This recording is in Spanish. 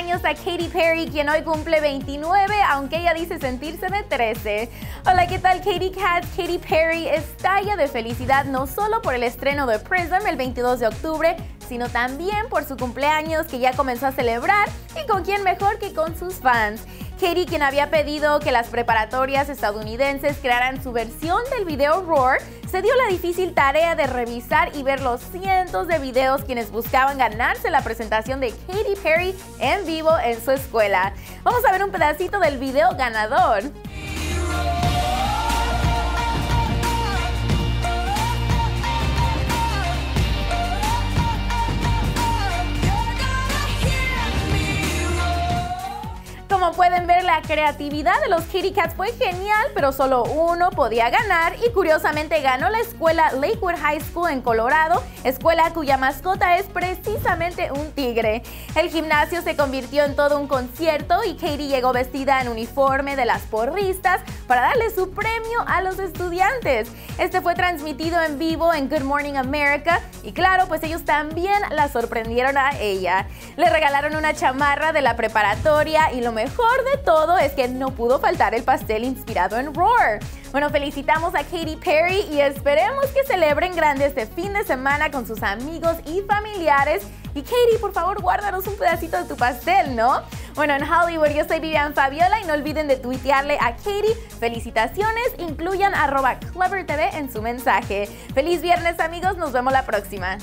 a Katy Perry, quien hoy cumple 29, aunque ella dice sentirse de 13. Hola, ¿qué tal Katy Cat? Katy Perry estalla de felicidad no solo por el estreno de Prism el 22 de octubre, sino también por su cumpleaños que ya comenzó a celebrar y con quién mejor que con sus fans. Katie, quien había pedido que las preparatorias estadounidenses crearan su versión del video Roar, se dio la difícil tarea de revisar y ver los cientos de videos quienes buscaban ganarse la presentación de Katy Perry en vivo en su escuela. Vamos a ver un pedacito del video ganador. Pueden ver, la creatividad de los Kitty Cats fue genial, pero solo uno podía ganar y curiosamente ganó la escuela Lakewood High School en Colorado, escuela cuya mascota es precisamente un tigre. El gimnasio se convirtió en todo un concierto y Katie llegó vestida en uniforme de las porristas para darle su premio a los estudiantes. Este fue transmitido en vivo en Good Morning America y claro, pues ellos también la sorprendieron a ella. Le regalaron una chamarra de la preparatoria y lo mejor de todo es que no pudo faltar el pastel inspirado en Roar. Bueno, felicitamos a Katy Perry y esperemos que celebren grande este fin de semana con sus amigos y familiares. Y Katy, por favor, guárdanos un pedacito de tu pastel, ¿no? Bueno, en Hollywood yo soy Vivian Fabiola y no olviden de tuitearle a Katy. Felicitaciones, incluyan arroba CleverTV en su mensaje. Feliz viernes amigos, nos vemos la próxima.